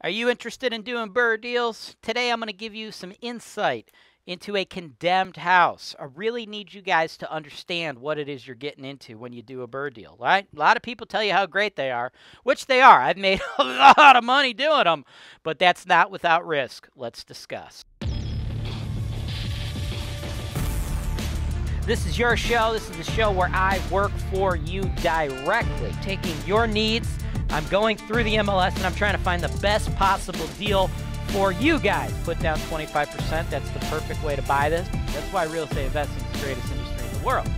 Are you interested in doing BRRRR deals? Today I'm going to give you some insight into a condemned house. I really need you guys to understand what it is you're getting into when you do a BRRRR deal, right? A lot of people tell you how great they are, which they are. I've made a lot of money doing them, but that's not without risk. Let's discuss. This is your show. This is the show where I work for you directly, taking your needs I'm going through the MLS and I'm trying to find the best possible deal for you guys. Put down 25%. That's the perfect way to buy this. That's why real estate investing is the greatest industry in the world.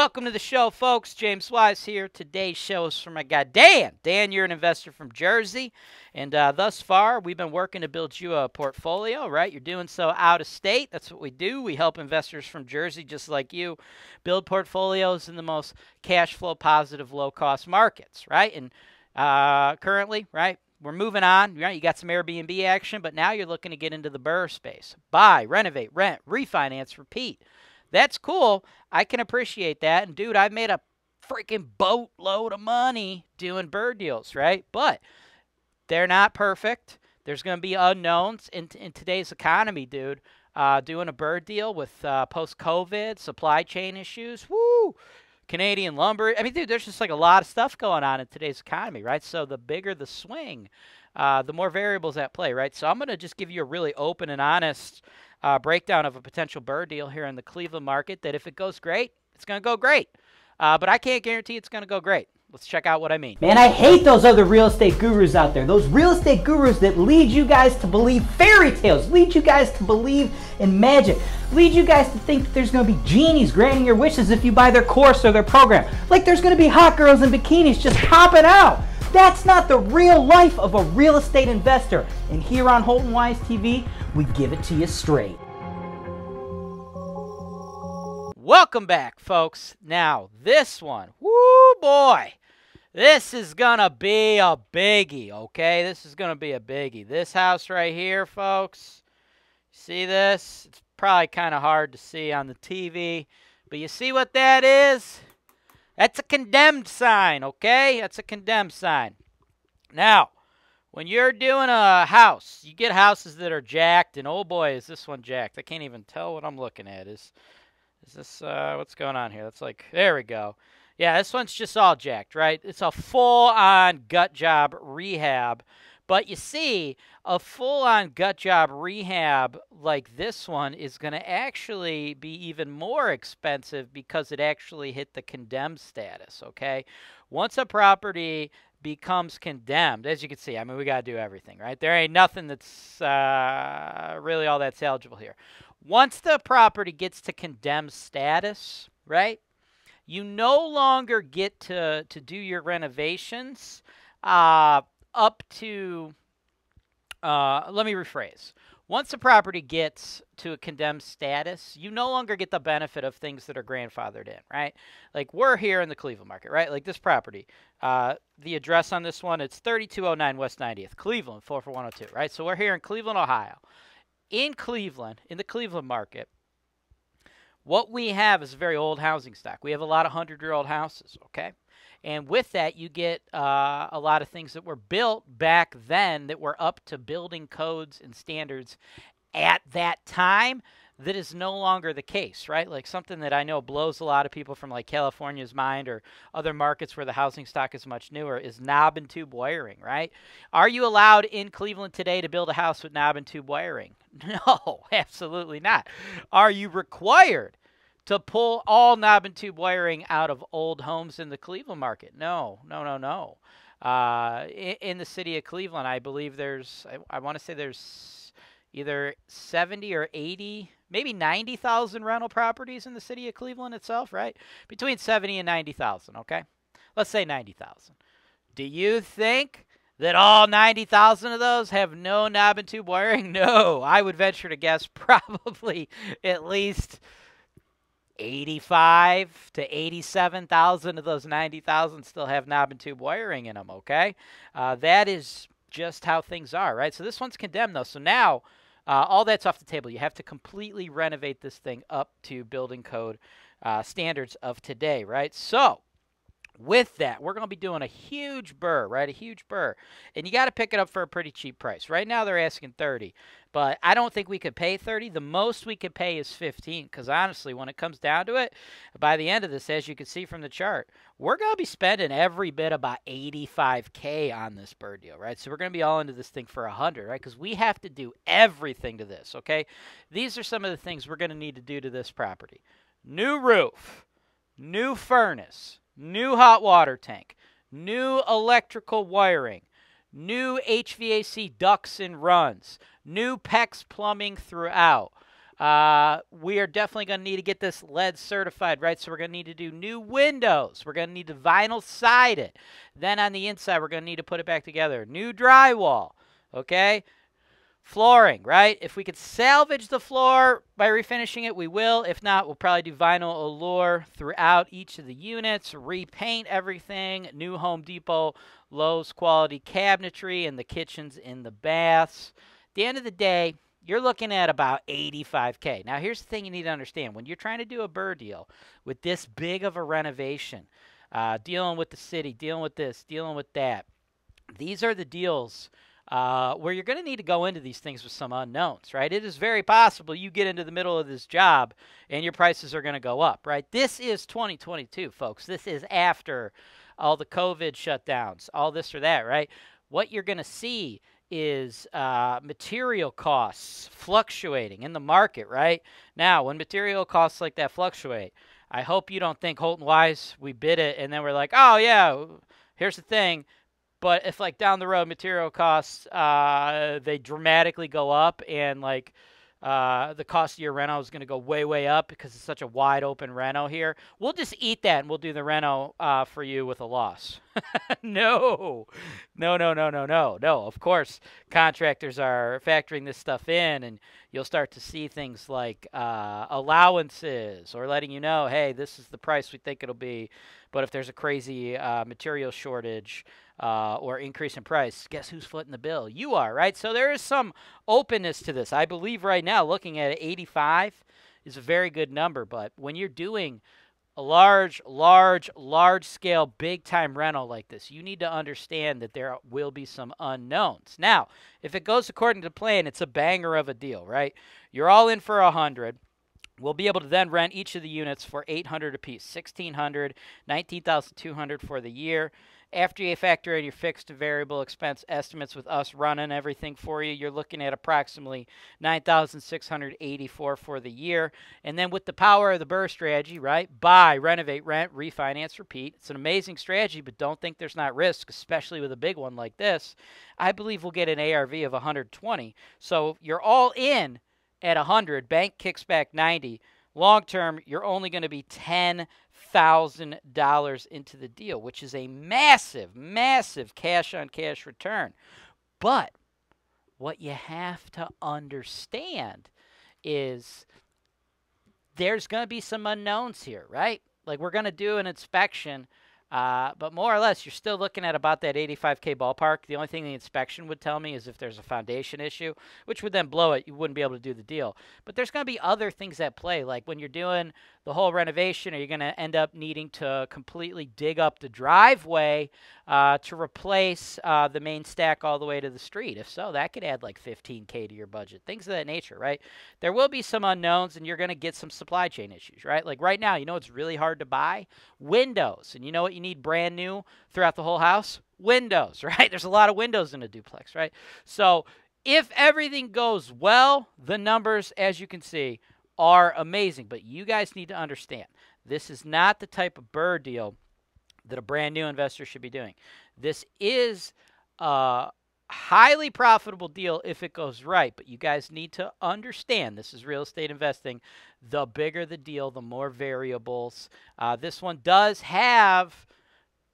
Welcome to the show, folks. James Wise here. Today's show is for my guy Dan. Dan, you're an investor from Jersey, and uh, thus far we've been working to build you a portfolio. Right, you're doing so out of state. That's what we do. We help investors from Jersey, just like you, build portfolios in the most cash flow positive, low cost markets. Right, and uh, currently, right, we're moving on. Right, you got some Airbnb action, but now you're looking to get into the BRRRR space. Buy, renovate, rent, refinance, repeat. That's cool. I can appreciate that. And dude, I've made a freaking boatload of money doing BRRRR deals, right? But they're not perfect. There's going to be unknowns in, in today's economy, dude. Uh, doing a BRRRR deal with uh, post COVID, supply chain issues, woo, Canadian lumber. I mean, dude, there's just like a lot of stuff going on in today's economy, right? So the bigger the swing, uh, the more variables at play, right? So I'm going to just give you a really open and honest uh, breakdown of a potential BRRRR deal here in the Cleveland market that if it goes great, it's going to go great. Uh, but I can't guarantee it's going to go great. Let's check out what I mean. Man, I hate those other real estate gurus out there. Those real estate gurus that lead you guys to believe fairy tales, lead you guys to believe in magic, lead you guys to think that there's going to be genies granting your wishes if you buy their course or their program. Like there's going to be hot girls in bikinis just popping out. That's not the real life of a real estate investor. And here on Holton Wise TV, we give it to you straight. Welcome back, folks. Now, this one, whoo boy, this is gonna be a biggie, okay? This is gonna be a biggie. This house right here, folks, see this? It's probably kind of hard to see on the TV, but you see what that is? That's a condemned sign, okay? That's a condemned sign. Now, when you're doing a house, you get houses that are jacked, and oh boy, is this one jacked. I can't even tell what I'm looking at. Is is this uh, what's going on here? That's like there we go. Yeah, this one's just all jacked, right? It's a full-on gut job rehab. But you see, a full on gut job rehab like this one is going to actually be even more expensive because it actually hit the condemned status, okay? Once a property becomes condemned, as you can see, I mean, we got to do everything, right? There ain't nothing that's uh, really all that's eligible here. Once the property gets to condemned status, right, you no longer get to, to do your renovations uh, up to, uh, let me rephrase. Once a property gets to a condemned status, you no longer get the benefit of things that are grandfathered in, right? Like we're here in the Cleveland market, right? Like this property, uh, the address on this one, it's 3209 West 90th, Cleveland, 44102, right? So we're here in Cleveland, Ohio. In Cleveland, in the Cleveland market, what we have is a very old housing stock. We have a lot of 100 year old houses, okay? And with that, you get uh, a lot of things that were built back then that were up to building codes and standards at that time that is no longer the case, right? Like something that I know blows a lot of people from like California's mind or other markets where the housing stock is much newer is knob and tube wiring, right? Are you allowed in Cleveland today to build a house with knob and tube wiring? No, absolutely not. Are you required to pull all knob and tube wiring out of old homes in the Cleveland market? No, no, no, no. Uh, in, in, the city of Cleveland, I believe there's, I, I want to say there's either 70 or 80 maybe 90,000 rental properties in the city of Cleveland itself, right? Between 70 and 90,000, okay? Let's say 90,000. Do you think that all 90,000 of those have no knob and tube wiring? No, I would venture to guess probably at least 85 to 87,000 of those 90,000 still have knob and tube wiring in them, okay? Uh, that is just how things are, right? So this one's condemned, though. So now uh, all that's off the table. You have to completely renovate this thing up to building code uh, standards of today, right? So, with that, we're going to be doing a huge BRRRR, right? A huge BRRRR. And you got to pick it up for a pretty cheap price. Right now they're asking 30, but I don't think we could pay 30. The most we could pay is 15 cuz honestly, when it comes down to it, by the end of this as you can see from the chart, we're going to be spending every bit about 85k on this BRRRR deal, right? So we're going to be all into this thing for 100, right? Cuz we have to do everything to this, okay? These are some of the things we're going to need to do to this property. New roof, new furnace, new hot water tank, new electrical wiring, new HVAC ducts and runs, new PEX plumbing throughout. Uh, we are definitely going to need to get this lead certified, right? So we're going to need to do new windows. We're going to need to vinyl side it. Then on the inside, we're going to need to put it back together. New drywall, okay? Flooring, right? If we could salvage the floor by refinishing it, we will. If not, we'll probably do vinyl allure throughout each of the units, repaint everything, new Home Depot, Lowe's quality cabinetry in the kitchens, in the baths. At the end of the day, you're looking at about 85K. Now, here's the thing you need to understand. When you're trying to do a BRRRR deal with this big of a renovation, uh, dealing with the city, dealing with this, dealing with that, these are the deals – uh, where you're going to need to go into these things with some unknowns, right? It is very possible you get into the middle of this job and your prices are going to go up, right? This is 2022, folks. This is after all the COVID shutdowns, all this or that, right? What you're going to see is uh, material costs fluctuating in the market, right? Now, when material costs like that fluctuate, I hope you don't think Holton Wise, we bid it, and then we're like, oh, yeah, here's the thing but if like down the road material costs uh, they dramatically go up and like uh, the cost of your reno is going to go way way up because it's such a wide open reno here. We'll just eat that and we'll do the reno uh, for you with a loss. no, no, no, no, no, no, no. Of course, contractors are factoring this stuff in, and you'll start to see things like uh, allowances or letting you know, hey, this is the price we think it'll be. But if there's a crazy uh, material shortage, uh, or increase in price, guess who's footing the bill? You are, right? So there is some openness to this. I believe right now, looking at 85 is a very good number, but when you're doing a large, large, large scale, big time rental like this, you need to understand that there will be some unknowns. Now, if it goes according to plan, it's a banger of a deal, right? You're all in for a hundred. We'll be able to then rent each of the units for 800 apiece, 1600, 19,200 for the year. After you factor in your fixed variable expense estimates with us running everything for you, you're looking at approximately 9684 for the year. And then with the power of the BRRRR strategy, right? Buy, renovate, rent, refinance, repeat. It's an amazing strategy, but don't think there's not risk, especially with a big one like this. I believe we'll get an ARV of 120. So you're all in at 100, bank kicks back 90. Long term, you're only going to be 10 thousand dollars into the deal, which is a massive, massive cash on cash return. But what you have to understand is there's going to be some unknowns here, right? Like we're going to do an inspection uh, but more or less, you're still looking at about that 85K ballpark. The only thing the inspection would tell me is if there's a foundation issue, which would then blow it. You wouldn't be able to do the deal. But there's going to be other things at play, like when you're doing the whole renovation, are you going to end up needing to completely dig up the driveway uh, to replace uh, the main stack all the way to the street? If so, that could add like 15K to your budget. Things of that nature, right? There will be some unknowns, and you're going to get some supply chain issues, right? Like right now, you know it's really hard to buy? Windows. And you know what you need brand new throughout the whole house? Windows, right? There's a lot of windows in a duplex, right? So if everything goes well, the numbers, as you can see, are amazing. But you guys need to understand this is not the type of BRRRR deal that a brand new investor should be doing. This is a highly profitable deal if it goes right, but you guys need to understand this is real estate investing. The bigger the deal, the more variables. Uh, this one does have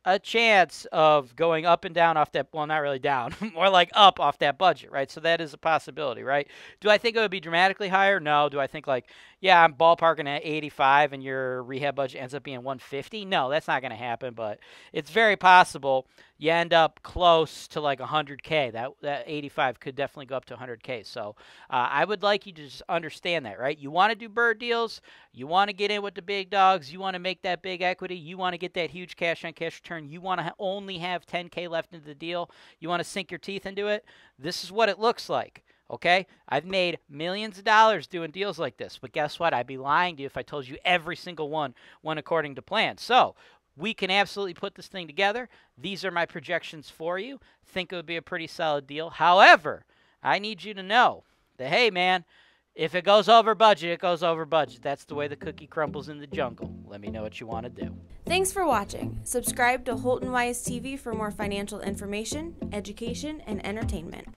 a chance of going up and down off that well not really down more like up off that budget right? So that is a possibility right? Do i think it would be dramatically higher? No. Do i think like yeah i'm ballparking at 85 and your rehab budget ends up being 150 no that's not going to happen but it's very possible you end up close to like 100k. That that 85 could definitely go up to 100k. So uh, I would like you to just understand that, right? You want to do BRRRR deals, you want to get in with the big dogs, you want to make that big equity, you want to get that huge cash on cash return, you want to ha- only have 10k left into the deal, you want to sink your teeth into it. This is what it looks like. Okay? I've made millions of dollars doing deals like this, but guess what? I'd be lying to you if I told you every single one went according to plan. So, we can absolutely put this thing together. These are my projections for you. Think it would be a pretty solid deal. However, I need you to know that, hey, man, if it goes over budget, it goes over budget. That's the way the cookie crumbles in the jungle. Let me know what you want to do. Thanks for watching. Subscribe to Holton Wise TV for more financial information, education, and entertainment.